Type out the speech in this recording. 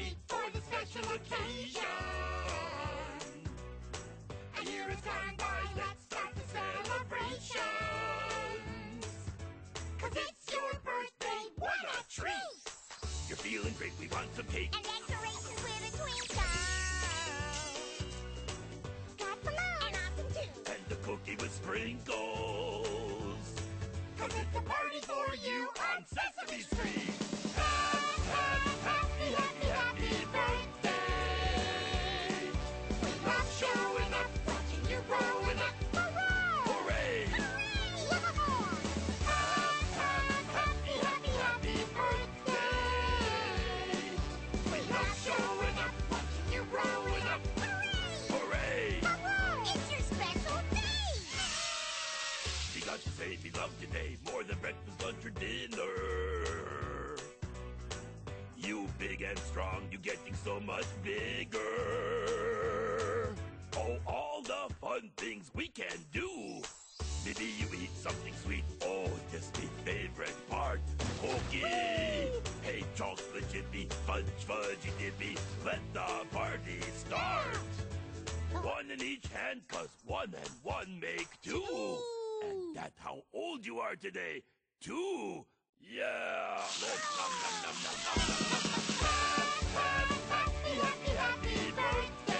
feet for the special occasion. A year has gone by, let's start the celebrations. Cause it's your birthday, why not treat? You're feeling great, we want some cake. And decorations with a twinkle. Got balloons. And awesome too. And a cookie with sprinkles. Cause it's a party for you on Sesame Street. Got to say we love today more than breakfast, lunch, or dinner. You big and strong, you getting so much bigger. Oh, all the fun things we can do. Maybe you eat something sweet. Oh, just my favorite part. Cookie. Hey, chocolate chippy, fudge fudgy dippy. Let the party start. Oh. One in each hand, cause one and one make two. And that's how old you are today. Two. Yeah. Happy, happy, happy birthday.